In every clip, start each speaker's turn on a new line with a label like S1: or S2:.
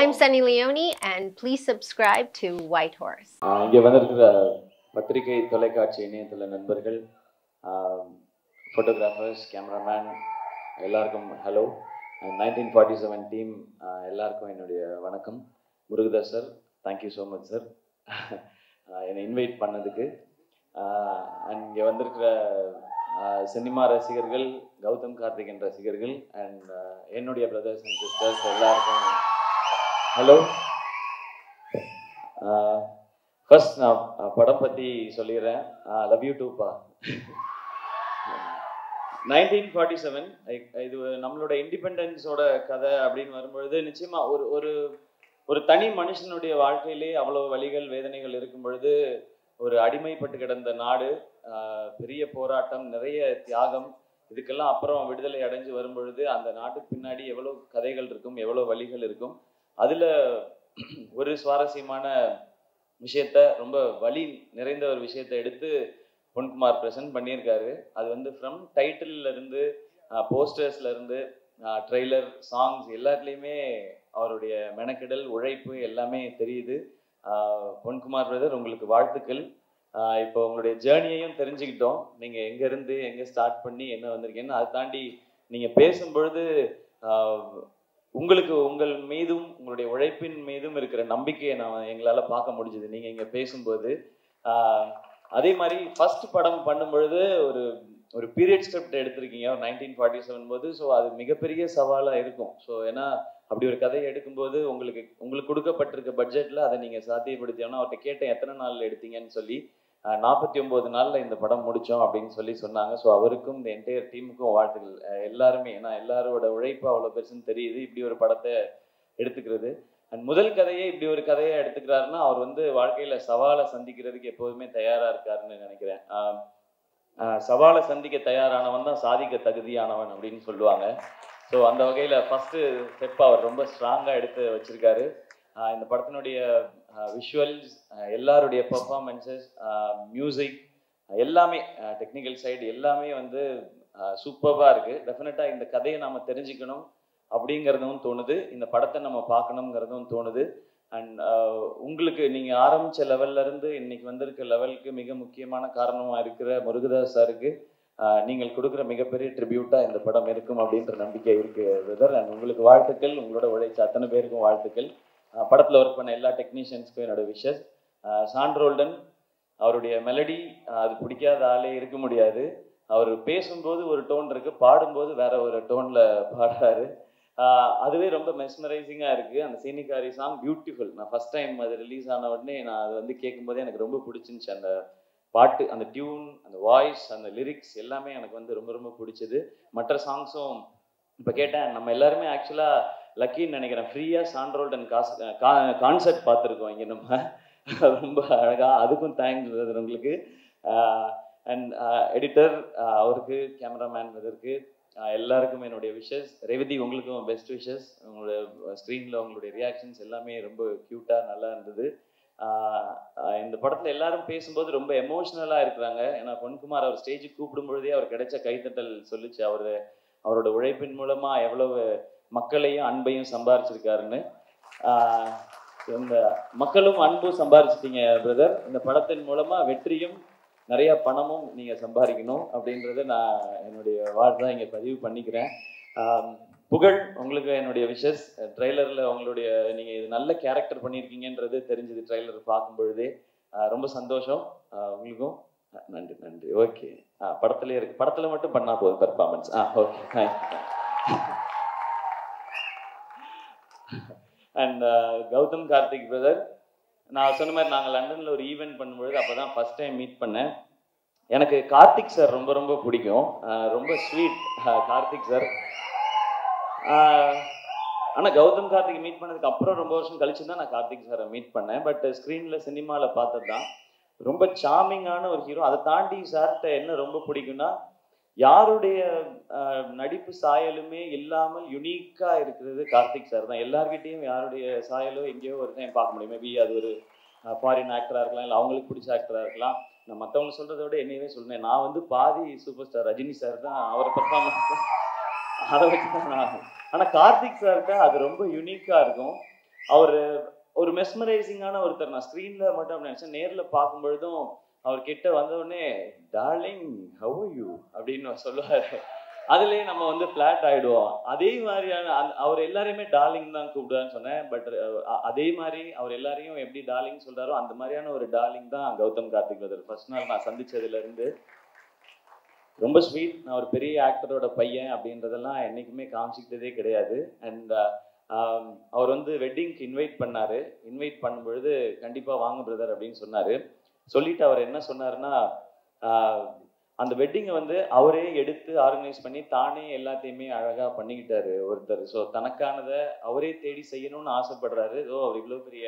S1: I'm Sunny Leone, and please subscribe to White Horse.
S2: இங்க வந்திருக்கிற பத்திரிகை தொலைக்காட்சி இணையதள நண்பர்கள் ஃபோட்டோகிராஃபர்ஸ் கேமராமேன் எல்லாருக்கும் hello nineteen forty seven team எல்லாருக்கும் என்னுடைய வணக்கம். Murugadoss sir thank you so much sir என்னை இன்வைட் பண்ணதுக்கு. அண்ட் இங்கே வந்திருக்கிற சினிமா ரசிகர்கள் கௌதம் கார்த்திகன் ரசிகர்கள் அண்ட் என்னுடைய பிரதர்ஸ் அண்ட் சிஸ்டர்ஸ் எல்லாருக்கும் ஹலோ ஃபர்ஸ்ட் uh, நான் uh, படம் பற்றி சொல்லிடுறேன். லவ் யூ டூப்பா நைன்டீன் ஃபார்ட்டி செவன் இது நம்மளோட இண்டிபெண்டன்ஸோட கதை அப்படின்னு வரும்பொழுது நிச்சயமா ஒரு ஒரு ஒரு தனி மனுஷனுடைய வாழ்க்கையிலே அவ்வளோ வலிகள் வேதனைகள் இருக்கும் பொழுது ஒரு அடிமைப்பட்டு கிடந்த நாடு uh, பெரிய போராட்டம் நிறைய தியாகம் இதுக்கெல்லாம் அப்புறம் விடுதலை அடைஞ்சு வரும்பொழுது அந்த நாட்டுக்கு பின்னாடி எவ்வளோ கதைகள் இருக்கும் எவ்வளோ வழிகள் இருக்கும். அதுல ஒரு சுவாரஸ்யமான விஷயத்த ரொம்ப வலி நிறைந்த ஒரு விஷயத்த எடுத்து பொன்குமார் பிரசன்ட் பண்ணியிருக்காரு. அது வந்து ஃப்ரம் டைட்டில்ல இருந்து போஸ்டர்ஸ்ல இருந்து ட்ரெய்லர் சாங்ஸ் எல்லாத்துலேயுமே அவருடைய மெனக்கெடல் உழைப்பு எல்லாமே தெரியுது. பொன்குமார் பிரதர் உங்களுக்கு வாழ்த்துக்கள். இப்போ உங்களுடைய ஜேர்னியையும் தெரிஞ்சுக்கிட்டோம். நீங்கள் எங்கேருந்து எங்கே ஸ்டார்ட் பண்ணி என்ன வந்திருக்கீங்கன்னு அதை தாண்டி நீங்கள் பேசும்பொழுது உங்களுக்கு உங்கள் மீதும் உங்களுடைய உழைப்பின் மீதும் இருக்கிற நம்பிக்கையை நான் எங்களால் பார்க்க முடிஞ்சது. நீங்கள் இங்கே பேசும்போது அதே மாதிரி ஃபர்ஸ்ட் படம் பண்ணும்பொழுது ஒரு ஒரு பீரியட் ஸ்கிரிப்ட் எடுத்திருக்கீங்க ஒரு நைன்டீன் ஃபார்ட்டி செவன் போது ஸோ அது மிகப்பெரிய சவாலாக இருக்கும். ஸோ ஏன்னா அப்படி ஒரு கதையை எடுக்கும்போது உங்களுக்கு உங்களுக்கு கொடுக்கப்பட்டிருக்க பட்ஜெட்டில் அதை நீங்கள் சாத்தியப்படுத்தி ஆனால் அவர்கிட்ட கேட்டேன் எத்தனை நாள் எடுத்தீங்கன்னு சொல்லி நாற்பத்தி ஒம்பது நாளில் இந்த படம் முடித்தோம் அப்படின்னு சொல்லி சொன்னாங்க. ஸோ அவருக்கும் இந்த என்டையர் டீமுக்கும் வாழ்த்துக்கள். எல்லாருமே ஏன்னா எல்லாரோட உழைப்பு அவ்வளோ பெருசுன்னு தெரியுது. இப்படி ஒரு படத்தை எடுத்துக்கிறது. அண்ட் முதல் கதையே இப்படி ஒரு கதையை எடுத்துக்கிறாருன்னா அவர் வந்து வாழ்க்கையில் சவாலை சந்திக்கிறதுக்கு எப்போதுமே தயாராக இருக்காருன்னு நினைக்கிறேன். சவாலை சந்திக்க தயாரானவன் தான் சாதிக்க தகுதியானவன் அப்படின்னு சொல்லுவாங்க. ஸோ அந்த வகையில் ஃபஸ்ட்டு ஸ்டெப் அவர் ரொம்ப ஸ்ட்ராங்காக எடுத்து வச்சிருக்காரு. இந்த படத்தினுடைய Uh, விஷுவல்ஸ் uh, எல்லாருடைய பர்ஃபார்மன்சஸ் மியூசிக் uh, எல்லாமே டெக்னிக்கல் சைடு எல்லாமே வந்து சூப்பராக இருக்குது டெஃபினட்டாக இந்த கதையை நாம் தெரிஞ்சுக்கணும் அப்படிங்கிறதும் தோணுது. இந்த படத்தை நம்ம பார்க்கணுங்கிறதும் தோணுது. அண்ட் உங்களுக்கு நீங்கள் ஆரம்பித்த லெவல்லேருந்து இன்னைக்கு வந்திருக்க லெவலுக்கு மிக முக்கியமான காரணமாக இருக்கிற முருகதாஸ் சாருக்கு நீங்கள் கொடுக்குற மிகப்பெரிய ட்ரிபியூட்டாக இந்த படம் இருக்கும் அப்படின்ற நம்பிக்கை இருக்குது பிரதர் அண்ட் உங்களுக்கு வாழ்த்துக்கள் உங்களோட உழைச்ச அத்தனை பேருக்கும் வாழ்த்துக்கள். படத்தில் ஒர்க் பண்ண எல்லா டெக்னீஷியன்ஸ்க்கும் என்னோட விஷஸ் சாண்ட்ரோல்டன் அவருடைய மெலடி அது பிடிக்காத ஆளே இருக்க முடியாது. அவர் பேசும்போது ஒரு டோன் இருக்குது பாடும்போது வேற ஒரு டோனில் பாடுறாரு. அதுவே ரொம்ப மெஸ்மரைசிங்காக இருக்குது அந்த சீனிகாரி சாங் பியூட்டிஃபுல் நான் ஃபர்ஸ்ட் டைம் அது ரிலீஸ் ஆன உடனே நான் அது வந்து கேட்கும்போதே எனக்கு ரொம்ப பிடிச்சிருந்துச்சு. அந்த பாட்டு அந்த டியூன் அந்த வாய்ஸ் அந்த லிரிக்ஸ் எல்லாமே எனக்கு வந்து ரொம்ப ரொம்ப பிடிச்சது. மற்ற சாங்ஸும் இப்போ கேட்டேன் நம்ம எல்லாருமே ஆக்சுவலாக லக்கின்னு நினைக்கிறேன். ஃப்ரீயாக சாண்ட்ரோல்டன் காஸ் கான்சர்ட் பார்த்துருக்கோம் இங்கே நம்ம. ரொம்ப அழகாக அதுக்கும் தேங்க்ஸ் உங்களுக்கு. அண்ட் எடிட்டர் அவருக்கு கேமராமேன் இதற்கு எல்லாருக்கும் என்னுடைய விஷஸ் ரேவதி உங்களுக்கும் பெஸ்ட் விஷஸ் உங்களோட ஸ்க்ரீனில் உங்களுடைய ரியாக்ஷன்ஸ் எல்லாமே ரொம்ப க்யூட்டாக நல்லா இருந்தது. இந்த படத்தில் எல்லாரும் பேசும்போது ரொம்ப எமோஷ்னலாக இருக்கிறாங்க. ஏன்னா பொன்குமார் அவர் ஸ்டேஜுக்கு கூப்பிடும் பொழுதே அவர் கிடைச்ச கைத்தட்டல் சொல்லிச்சு. அவர் அவரோட உழைப்பின் மூலமாக எவ்வளவு மக்களையும் அன்பையும் சம்பாரிச்சிருக்காருன்னு இந்த மக்களும் அன்பும் சம்பாரிச்சிட்டீங்க பிரதர் இந்த படத்தின் மூலமாக வெற்றியும் நிறைய பணமும் நீங்க சம்பாதிக்கணும் அப்படின்றத நான் என்னுடைய வார்த்தை இங்க பதிவு பண்ணிக்கிறேன். புகழ் உங்களுக்கு என்னுடைய விஷஸ் ட்ரெய்லரில் உங்களுடைய நீங்கள் இது நல்ல கேரக்டர் பண்ணியிருக்கீங்கன்றது தெரிஞ்சது ட்ரெய்லர் பார்க்கும் பொழுதே. ரொம்ப சந்தோஷம். உங்களுக்கும் நன்றி நன்றி. ஓகே. ஆ படத்துலேயே இருக்கு. படத்தில் மட்டும் பண்ணால் போதும் performance ah okay. And uh, Gautham Karthik brother நான் சொன்ன மாதிரி நாங்கள் லண்டனில் ஒரு ஈவெண்ட் பண்ணும்பொழுது அப்போ தான் ஃபஸ்ட் டைம் மீட் பண்ணேன். எனக்கு கார்த்திக் சார் ரொம்ப ரொம்ப பிடிக்கும். ரொம்ப ஸ்வீட் கார்த்திக் சார் ஆனால் கௌதம் கார்த்திக் மீட் பண்ணதுக்கு அப்புறம் ரொம்ப வருஷம் கழிச்சு தான் நான் கார்த்திக் சாரை மீட் பண்ணேன். பட் ஸ்க்ரீனில் சினிமாவில் பார்த்தது தான் ரொம்ப சாமிங்கான ஒரு ஹீரோ அதை தாண்டி சார்கிட்ட என்ன ரொம்ப பிடிக்கும்னா யாருடைய நடிப்பு சாயலுமே இல்லாமல் யுனிக்கா இருக்கிறது கார்த்திக் சார் தான். எல்லார்கிட்டையும் யாருடைய சாயலோ எங்கேயோ ஒரு டைம் பார்க்க முடியும்? மேபி அது ஒரு ஃபாரின் ஆக்டராக இருக்கலாம் இல்லை அவங்களுக்கு பிடிச்ச ஆக்டராக இருக்கலாம். நான் மற்றவங்க சொல்றதை விட என்னையவே சொல்றேன். நான் வந்து பாதி சூப்பர் ஸ்டார் ரஜினி சார் தான். அவர் பர்ஃபார்மன்ஸ் அதை வச்சு தான் நான் ஆனால் கார்த்திக் சார்கிட்ட அது ரொம்ப யூனிக்காக இருக்கும். அவர் ஒரு மெஸ்மரைசிங்கான ஒருத்தர். நான் ஸ்க்ரீனில் மட்டும் அப்படின்னு நினச்சேன். நேரில் பார்க்கும்பொழுதும் அவர் கிட்ட வந்த டார்லிங் ஹவ் யூ அப்படின்னு சொல்லுவார். அதுலேயே நம்ம வந்து ஃபிளாட் ஆகிடுவோம் அதே மாதிரியான அந் அவர் எல்லாரையுமே டார்லிங் தான் கூப்பிடுவான்னு சொன்னேன். பட் அதே மாதிரி அவர் எல்லாரையும் எப்படி டார்லிங் சொல்கிறாரோ அந்த மாதிரியான ஒரு டார்லிங் தான் கௌதம் கார்த்திக் பிரதர் ஃபர்ஸ்ட் நாள் நான் சந்தித்ததுலேருந்து ரொம்ப ஸ்வீட் நான் ஒரு பெரிய ஆக்டரோட பையன் அப்படின்றதெல்லாம் என்றைக்குமே காமிச்சிக்கிட்டதே கிடையாது. அண்ட் அவர் வந்து வெட்டிங்க்கு இன்வைட் பண்ணார். இன்வைட் பண்ணும்பொழுது கண்டிப்பாக வாங்க பிரதர் அப்படின்னு சொன்னார். சொல்லிட்டு அவர் என்ன சொன்னாருன்னா அந்த வெட்டிங்கை வந்து அவரே எடுத்து ஆர்கனைஸ் பண்ணி தானே எல்லாத்தையுமே அழகாக பண்ணிக்கிட்டாரு ஒருத்தர். ஸோ தனக்கானதை அவரே தேடி செய்யணும்னு ஆசைப்படுறாரு. ஸோ அவர் இவ்வளோ பெரிய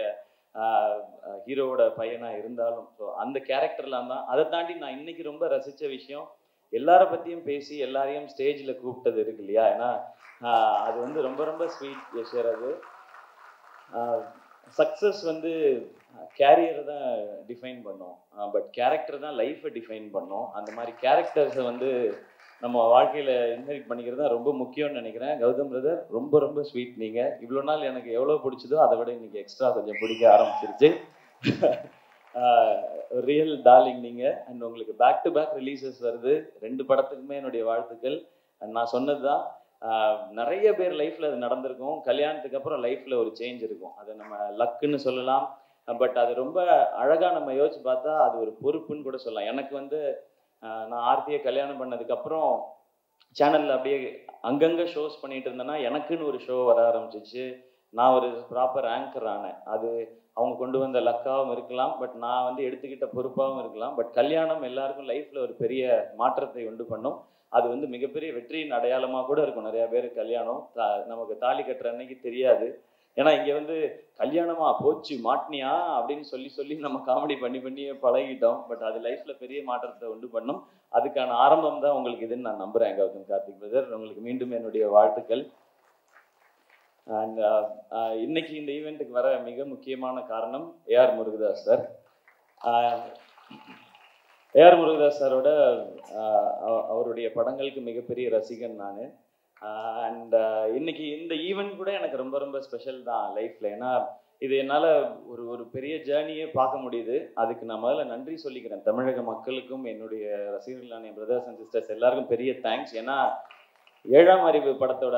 S2: ஹீரோவோட பையனாக இருந்தாலும் ஸோ அந்த கேரக்டர்லாம் தான். அதை தாண்டி நான் இன்னைக்கு ரொம்ப ரசித்த விஷயம் எல்லார பற்றியும் பேசி எல்லாரையும் ஸ்டேஜில் கூப்பிட்டது இருக்கு இல்லையா? ஏன்னா அது வந்து ரொம்ப ரொம்ப ஸ்வீட் விஷயம் அது. சக்ஸஸ் வந்து கேரியரை தான் டிஃபைன் பண்ணோம். பட் கேரக்டர் தான் லைஃப்பை டிஃபைன் பண்ணோம். அந்த மாதிரி கேரக்டர்ஸை வந்து நம்ம வாழ்க்கையில் இன்ஹெரிட் பண்ணிக்கிறது தான் ரொம்ப முக்கியம்னு நினைக்கிறேன். கௌதம் பிரதர் ரொம்ப ரொம்ப ஸ்வீட் நீங்கள் இவ்வளோ நாள் எனக்கு எவ்வளோ பிடிச்சதோ அதை விட இன்றைக்கி எக்ஸ்ட்ரா கொஞ்சம் பிடிக்க ஆரம்பிச்சிருச்சு. ரியல் டார்லிங் நீங்கள் அண்ட் உங்களுக்கு பேக் டு பேக் ரிலீசஸ் வருது. ரெண்டு படத்துக்குமே என்னுடைய வாழ்த்துக்கள். அண்ட் நான் சொன்னது தான் நிறைய பேர் லைஃப்பில் அது நடந்திருக்கும். கல்யாணத்துக்கு அப்புறம் லைஃப்பில் ஒரு சேஞ்ச் இருக்கும். அதை நம்ம லக்குன்னு சொல்லலாம். பட் அது ரொம்ப அழகாக நம்ம யோசிச்சு பார்த்தா அது ஒரு பொறுப்புன்னு கூட சொல்லலாம். எனக்கு வந்து நான் ஆர்த்தியை கல்யாணம் பண்ணதுக்கப்புறம் சேனலில் அப்படியே அங்கங்கே ஷோஸ் பண்ணிட்டு இருந்தேன்னா எனக்குன்னு ஒரு ஷோ வர ஆரம்பிச்சிச்சு. நான் ஒரு ப்ராப்பர் ஆங்கர் ஆனேன். அது அவங்க கொண்டு வந்த லக்காவும் இருக்கலாம் பட் நான் வந்து எடுத்துக்கிட்ட பொறுப்பாகவும் இருக்கலாம். பட் கல்யாணம் எல்லாருக்கும் லைஃப்பில் ஒரு பெரிய மாற்றத்தை உண்டு பண்ணும். அது வந்து மிகப்பெரிய வெற்றியின் அடையாளமாக கூட இருக்கும். நிறையா பேர் கல்யாணம் தா- நமக்கு தாலி கட்டுற அன்னைக்கு தெரியாது. ஏன்னா இங்கே வந்து கல்யாணமா போச்சு மாட்டினியா? அப்படின்னு சொல்லி சொல்லி நம்ம காமெடி பண்ணி பண்ணியே பழகிட்டோம். பட் அது லைஃப்பில் பெரிய மாற்றத்தை உண்டு பண்ணும். அதுக்கான ஆரம்பம் தான் உங்களுக்கு இதுன்னு நான் நம்புகிறேன் கௌதம் கார்த்திக் பிரதர் உங்களுக்கு மீண்டும் என்னுடைய வாழ்த்துக்கள். அண்ட் uh, uh, இன்னைக்கு இந்த ஈவெண்ட்டுக்கு வர மிக முக்கியமான காரணம் AR Murugadoss sir. Uh, AR Murugadoss சாரோட அவ- அவருடைய படங்களுக்கு மிகப்பெரிய ரசிகன் நான். அண்ட் இன்னைக்கு இந்த ஈவெண்ட் கூட எனக்கு ரொம்ப ரொம்ப ஸ்பெஷல் தான் லைஃப்பில் ஏன்னா இது என்னால் ஒரு ஒரு பெரிய ஜேர்னியே பார்க்க முடியுது. அதுக்கு நான் முதல்ல நன்றி சொல்லிக்கிறேன் தமிழக மக்களுக்கும் என்னுடைய ரசிகர்களான என் பிரதர்ஸ் அண்ட் சிஸ்டர்ஸ் எல்லாருக்கும் பெரிய தேங்க்ஸ் ஏன்னா ஏழாம் அறிவு படத்தோட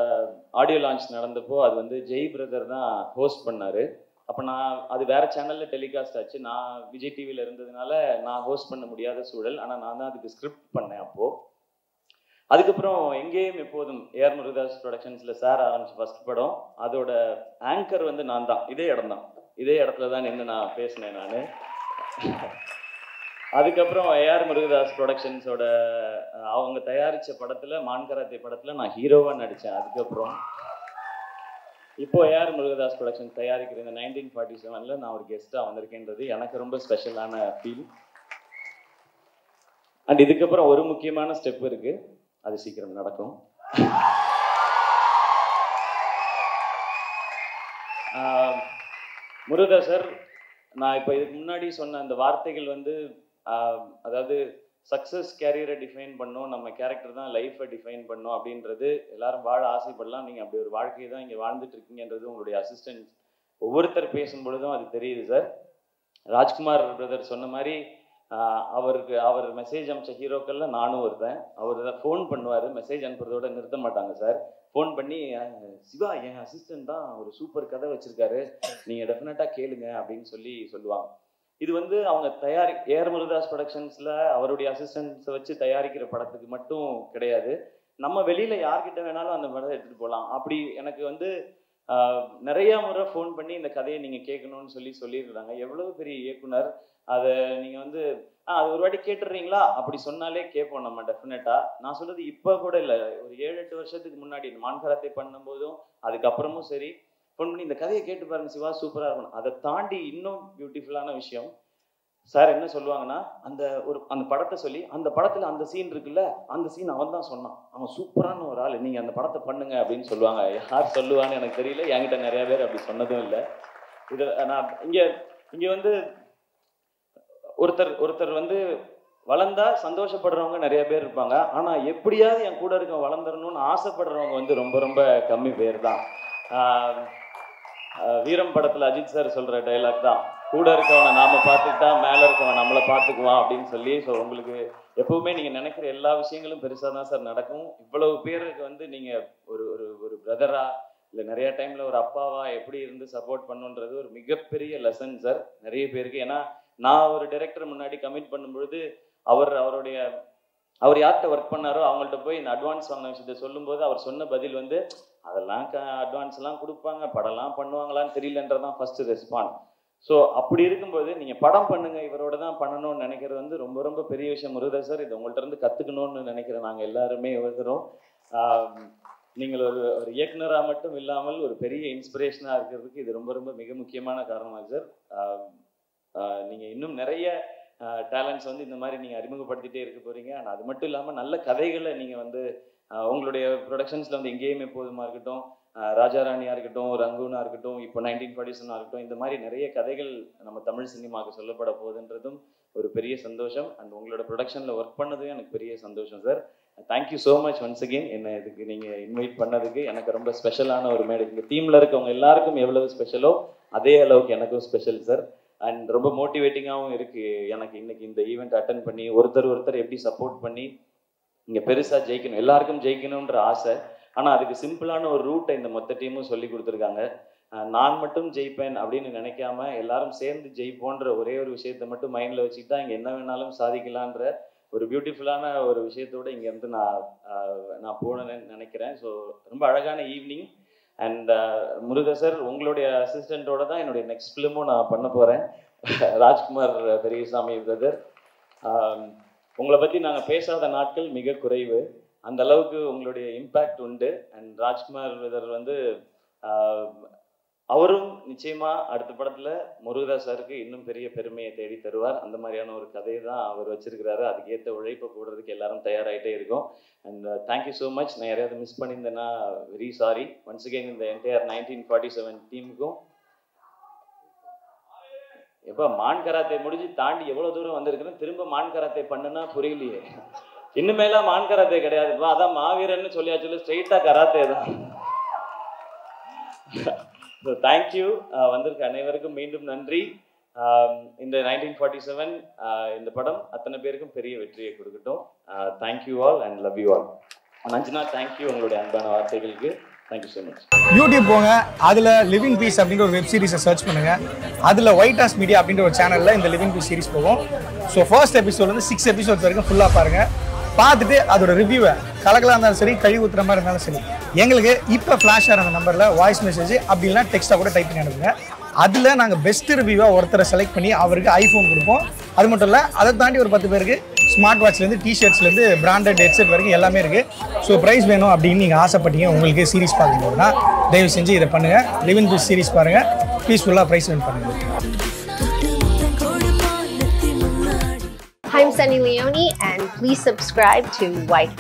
S2: ஆடியோ லான்ச் நடந்தப்போ அது வந்து ஜெய் பிரதர் தான் ஹோஸ்ட் பண்ணார். அப்போ நான் அது வேற சேனலில் டெலிகாஸ்ட் ஆச்சு. நான் விஜய் டிவியில் இருந்ததுனால நான் ஹோஸ்ட் பண்ண முடியாத சூழல். ஆனால் நான் தான் அதுக்கு ஸ்கிரிப்ட் பண்ணேன் அப்போது அதுக்கப்புறம் எங்கேயும் எப்போதும் ஏஆர் முருகதாஸ் ப்ரொடக்ஷன்ஸில் சார் ஆரம்பிச்ச ஃபஸ்ட் படம். அதோட ஆங்கர் வந்து நான் தான். இதே இடம் தான் இதே இடத்துல தான் நின்று நான் பேசினேன் நான். அதுக்கப்புறம் ஏஆர் முருகதாஸ் ப்ரொடக்ஷன்ஸோட அவங்க தயாரித்த படத்தில் மான்கராத்தே படத்தில் நான் ஹீரோவாக நடித்தேன் அதுக்கப்புறம் இப்போ ஏஆர் முருகதாஸ் ப்ரொடக்ஷன் தயாரிக்கிற இந்த நைன்டீன் ஃபார்ட்டி செவனில் நான் ஒரு கெஸ்ட்டாக வந்திருக்கேன்றது எனக்கு ரொம்ப ஸ்பெஷலான ஃபீல் அண்ட் இதுக்கப்புறம் ஒரு முக்கியமான ஸ்டெப் இருக்குது அது சீக்கிரம் நடக்கும். முருகதாஸ் சார் நான் இப்போ இதுக்கு முன்னாடி சொன்ன அந்த வார்த்தைகள் வந்து அதாவது சக்ஸஸ் கேரியரை டிஃபைன் பண்ணும் நம்ம கேரக்டர் தான் லைஃப்பை டிஃபைன் பண்ணும் அப்படின்றது எல்லாரும் வாழ ஆசைப்படலாம். நீங்கள் அப்படி ஒரு வாழ்க்கையை தான் இங்கே வாழ்ந்துட்டு இருக்கீங்கன்றது உங்களுடைய அசிஸ்டன்ட் ஒவ்வொருத்தர் பேசும் பொழுதும் அது தெரியுது சார் ராஜ்குமார் பிரதர் சொன்ன மாதிரி அவருக்கு அவர் மெசேஜ் அனுப்பிச்ச ஹீரோக்கள்ல நானும் ஒருத்தன். அவர் தான் ஃபோன் பண்ணுவார் மெசேஜ் அனுப்புறதோட நிறுத்த மாட்டாங்க சார் ஃபோன் பண்ணி சிவா என் அசிஸ்டன்ட் தான் ஒரு சூப்பர் கதை வச்சிருக்காரு. நீங்கள் டெஃபினட்டாக கேளுங்க அப்படின்னு சொல்லி சொல்லுவாங்க. இது வந்து அவங்க தயாரி ஏர் முருகதாஸ் ப்ரொடக்ஷன்ஸில் அவருடைய அசிஸ்டன்ஸை வச்சு தயாரிக்கிற படத்துக்கு மட்டும் கிடையாது. நம்ம வெளியில் யார்கிட்ட வேணாலும் அந்த படத்தை எடுத்துகிட்டு போகலாம் அப்படி எனக்கு வந்து நிறைய முறை ஃபோன் பண்ணி இந்த கதையை நீங்கள் கேட்கணும்னு சொல்லி சொல்லியிருக்காங்க எவ்வளவு பெரிய இயக்குனர். அதை நீங்கள் வந்து ஆ அது ஒரு வாட்டி கேட்டுடுறீங்களா அப்படி சொன்னாலே கேட்போம் நம்ம டெஃபினட்டாக நான் சொல்றது இப்போ கூட இல்லை. ஒரு ஏழு எட்டு வருஷத்துக்கு முன்னாடி இந்த மான்கராத்தை பண்ணும்போதும் அதுக்கப்புறமும் சரி. ஃபோன் பண்ணி இந்த கதையை கேட்டு பாருங்க சிவா சூப்பரா இருக்கணும் அதை தாண்டி இன்னும் பியூட்டிஃபுல்லான விஷயம். சார் என்ன சொல்லுவாங்கன்னா அந்த ஒரு அந்த படத்தை சொல்லி அந்த படத்துல அந்த சீன் இருக்குல்ல அந்த சீன் அவன் தான் சொன்னான். அவன் சூப்பரான ஒரு ஆள். நீங்க அந்த படத்தை பண்ணுங்க அப்படின்னு சொல்லுவாங்க. யார் சொல்லுவான்னு எனக்கு தெரியல. என்கிட்ட நிறைய பேர் அப்படி சொன்னதும் இல்லை. இது நான் இங்க இங்க வந்து ஒருத்தர் ஒருத்தர் வந்து வளர்ந்தா சந்தோஷப்படுறவங்க நிறைய பேர் இருப்பாங்க. ஆனா எப்படியாவது என் கூட இருக்க வளர்ந்துடணும்னு ஆசைப்படுறவங்க வந்து ரொம்ப ரொம்ப கம்மி பேர் தான். ஆஹ் வீரம் படத்துல அஜித் சார் சொல்ற டைலாக் தான். கூட இருக்கவனை நாம பார்த்துக்கிட்டா மேல இருக்கவன் நம்மளை பார்த்துக்குவான் அப்படின்னு சொல்லி ஸோ உங்களுக்கு எப்பவுமே நீங்க நினைக்கிற எல்லா விஷயங்களும் பெருசா தான் சார் நடக்கும். இவ்வளவு பேருக்கு வந்து நீங்க ஒரு ஒரு ஒரு பிரதரா இல்ல நிறைய டைம்ல ஒரு அப்பாவா எப்படி இருந்து சப்போர்ட் பண்ணுன்றது ஒரு மிகப்பெரிய லெசன் சார் நிறைய பேருக்கு. ஏன்னா நான் ஒரு டைரக்டர் முன்னாடி கமிட் பண்ணும்பொழுது அவர் அவருடைய அவர் யார்கிட்ட ஒர்க் பண்ணாரோ அவங்கள்ட்ட போய் இந்த அட்வான்ஸ் வாங்கின விஷயத்த சொல்லும்போது அவர் சொன்ன பதில் வந்து அதெல்லாம் க அட்வான்ஸ்லாம் கொடுப்பாங்க. படம்லாம் பண்ணுவாங்களான்னு தெரியலன்றதான் ஃபர்ஸ்ட் ரெஸ்பாண்ட் ஸோ அப்படி இருக்கும்போது நீங்கள் படம் பண்ணுங்க இவரோட தான் பண்ணணும்னு நினைக்கிறது வந்து ரொம்ப ரொம்ப பெரிய விஷயம். முருகர் சார் இது உங்கள்கிட்ட இருந்து கற்றுக்கணும்னு நினைக்கிறேன் நாங்கள் எல்லாருமே இருக்கிறோம். நீங்கள் ஒரு ஒரு இயக்குனராக மட்டும் இல்லாமல் ஒரு பெரிய இன்ஸ்பிரேஷனாக இருக்கிறதுக்கு இது ரொம்ப ரொம்ப மிக முக்கியமான காரணமாக சார். நீங்கள் இன்னும் நிறைய டேலண்ட்ஸ் வந்து இந்த மாதிரி நீங்கள் அறிமுகப்படுத்திட்டே இருக்க போகிறீங்க ஆனால் அது மட்டும் இல்லாமல் நல்ல கதைகளை நீங்கள் வந்து உங்களுடைய ப்ரொடக்ஷன்ஸில் வந்து எங்கேயுமே போதுமா இருக்கட்டும் ராஜா ராணியாக இருக்கட்டும் ரங்குனாக இருக்கட்டும் இப்போ நைன்டீன் ஃபார்ட்டிஸ்னா இருக்கட்டும் இந்த மாதிரி நிறைய கதைகள் நம்ம தமிழ் சினிமாவுக்கு சொல்லப்பட போகுதுன்றதும் ஒரு பெரிய சந்தோஷம். அண்ட் உங்களோட ப்ரொடக்ஷனில் ஒர்க் பண்ணதும் எனக்கு பெரிய சந்தோஷம் sir thank you so much once again என்ன இதுக்கு நீங்கள் இன்வைட் பண்ணதுக்கு எனக்கு ரொம்ப ஸ்பெஷலான ஒரு மேடை. இந்த டீமில் இருக்கவங்க எல்லாருக்கும் எவ்வளவு ஸ்பெஷலோ அதே அளவுக்கு எனக்கும் ஸ்பெஷல் சார் அண்ட் ரொம்ப மோட்டிவேட்டிங்காகவும் இருக்குது எனக்கு இன்னைக்கு இந்த ஈவெண்ட் அட்டன் பண்ணி ஒருத்தர் ஒருத்தர் எப்படி சப்போர்ட் பண்ணி இங்கே பெருசாக ஜெயிக்கணும். எல்லாருக்கும் ஜெயிக்கணும்ன்ற ஆசை. ஆனால் அதுக்கு சிம்பிளான ஒரு ரூட்டை இந்த மொத்த டீமும் சொல்லி கொடுத்துருக்காங்க. நான் மட்டும் ஜெயிப்பேன் அப்படின்னு நினைக்காம எல்லாரும் சேர்ந்து ஜெயிப்போன்ற ஒரே ஒரு விஷயத்தை மட்டும் மைண்டில் வச்சுட்டு தான் இங்கே என்ன வேணாலும் சாதிக்கலான்ற ஒரு பியூட்டிஃபுல்லான ஒரு விஷயத்தோட இங்கேருந்து நான் நான் போனேன்னு நினைக்கிறேன். ஸோ ரொம்ப அழகான ஈவினிங் அண்ட் முருக சார் உங்களுடைய அசிஸ்டண்ட்டோட தான் என்னுடைய நெக்ஸ்ட் ஃபிலிமும் நான் பண்ண போகிறேன் ராஜ்குமார் பெரியசாமி பிரதர் உங்களை பற்றி நாங்கள் பேசாத நாட்கள் மிக குறைவு. அந்த அளவுக்கு உங்களுடைய இம்பேக்ட் உண்டு. அண்ட் ராஜ்குமார் விதர் வந்து அவரும் நிச்சயமாக அடுத்த படத்தில் முருகதாஸ் சாருக்கு இன்னும் பெரிய பெருமையை தேடி தருவார். அந்த மாதிரியான ஒரு கதையை தான் அவர் வச்சிருக்கிறாரு. அதுக்கேற்ற உழைப்பை போடுறதுக்கு எல்லாரும் தயாராகிட்டே இருக்கோம். அண்ட் தேங்க்யூ ஸோ மச் நான் யாரையாவது மிஸ் பண்ணியிருந்தேன்னா வெரி சாரி ஒன்ஸ் அகேன் இந்த என்டையர் நைன்டீன் ஃபார்ட்டி செவன் டீமுக்கும் எப்ப மான் கராத்தே முடிஞ்சு தாண்டி எவ்வளோ தூரம் வந்திருக்குன்னு திரும்ப மான் கராத்தே பண்ணுன்னா புரியலையே. இன்னுமேலாம் மான் கராத்தே கிடையாதுப்பா அதான் மாவீரன்னு சொல்லியா ஸ்ட்ரெயிட்டாக ஸ்ட்ரெயிட்டா கராத்தே தான். தேங்க்யூ வந்திருக்க அனைவருக்கும் மீண்டும் நன்றி. இந்த நைன்டீன் ஃபார்ட்டி செவன் இந்த படம் அத்தனை பேருக்கும் பெரிய வெற்றியை கொடுக்கட்டும். Thank you all and love you all நஞ்சினா thank you உங்களுடைய அன்பான வார்த்தைகளுக்கு. தேங்க்யூ ஸோ மச்
S3: யூடியூப் போங்க. அதில் லிவிங் பீஸ் அப்படின்ற ஒரு வெப் சீரிஸை சர்ச் பண்ணுங்க. அதில் ஒயிட் ஹாஸ் மீடியா அப்படின்ற ஒரு சேனலில் இந்த லிவிங் பீஸ் சீரிஸ் போகும். ஸோ ஃபர்ஸ்ட் எபிசோட்லேருந்து வந்து சிக்ஸ் எபிசோட்ஸ் வரைக்கும் ஃபுல்லாக பாருங்கள் பார்த்துட்டு அதோட ரிவ்யூவை கலக்கலாக இருந்தாலும் சரி கழுவி ஊத்துற மாதிரி இருந்தாலும் சரி. எங்களுக்கு இப்போ ஃப்ளாஷ் ஆகிற அந்த நம்பரில் வாய்ஸ் மெசேஜ் அப்படி இல்லைனா டெக்ஸ்ட்டாக கூட டைப் பண்ணி அனுப்புங்க. அதில் நாங்கள் பெஸ்ட் ரிவ்யூவாக ஒருத்தரை செலக்ட் பண்ணி அவருக்கு ஐஃபோன் கொடுப்போம். அது மட்டும் இல்லை அதை தாண்டி ஒரு பத்து பேருக்கு ஸ்மார்ட் வாட்ச்லேருந்து டிஷர்ட்ஸ்லேருந்து பிராண்டட் ஹெட்செட் வரைக்கும் எல்லாமே இருக்குது ஸோ ப்ரைஸ் வேணும் அப்படின்னு நீங்கள் ஆசைப்பட்டீங்க உங்களுக்கு சீரிஸ் பார்க்கும்போதுனா தயவு செஞ்சு இதை பண்ணுங்கள் லிவின் பீஸ் சீரிஸ் பாருங்கள் பீஸ்ஃபுல்லாக ப்ரைஸ் வின் பண்ணுங்கள்
S1: I'm Sunny Leone, and please subscribe to White